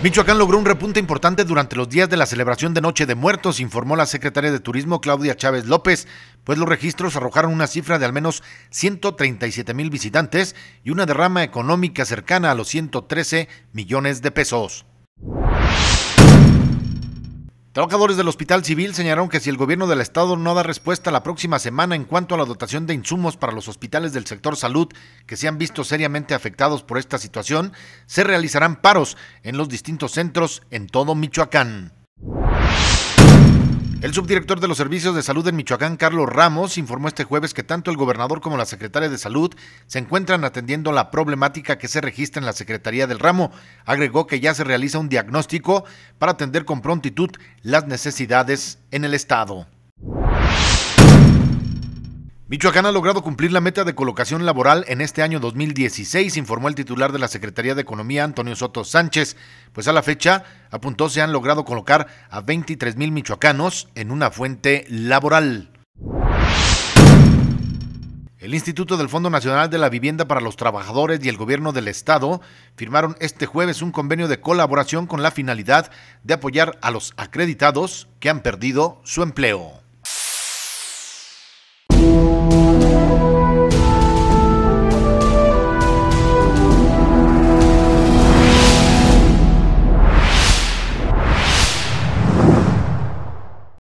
Michoacán logró un repunte importante durante los días de la celebración de Noche de Muertos, informó la secretaria de Turismo Claudia Chávez López, pues los registros arrojaron una cifra de al menos 137 mil visitantes y una derrama económica cercana a los 113 millones de pesos. Trabajadores del Hospital Civil señalaron que si el gobierno del estado no da respuesta la próxima semana en cuanto a la dotación de insumos para los hospitales del sector salud que se han visto seriamente afectados por esta situación, se realizarán paros en los distintos centros en todo Michoacán. El subdirector de los Servicios de Salud en Michoacán, Carlos Ramos, informó este jueves que tanto el gobernador como la secretaria de Salud se encuentran atendiendo la problemática que se registra en la Secretaría del Ramo. Agregó que ya se realiza un diagnóstico para atender con prontitud las necesidades en el Estado. Michoacán ha logrado cumplir la meta de colocación laboral en este año 2016, informó el titular de la Secretaría de Economía, Antonio Soto Sánchez, pues a la fecha, apuntó, se han logrado colocar a 23 mil michoacanos en una fuente laboral. El Instituto del Fondo Nacional de la Vivienda para los Trabajadores y el Gobierno del Estado firmaron este jueves un convenio de colaboración con la finalidad de apoyar a los acreditados que han perdido su empleo.